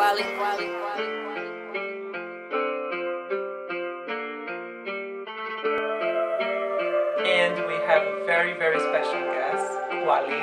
Wally, Wally, Wally. And we have a very, very special guest, Wally.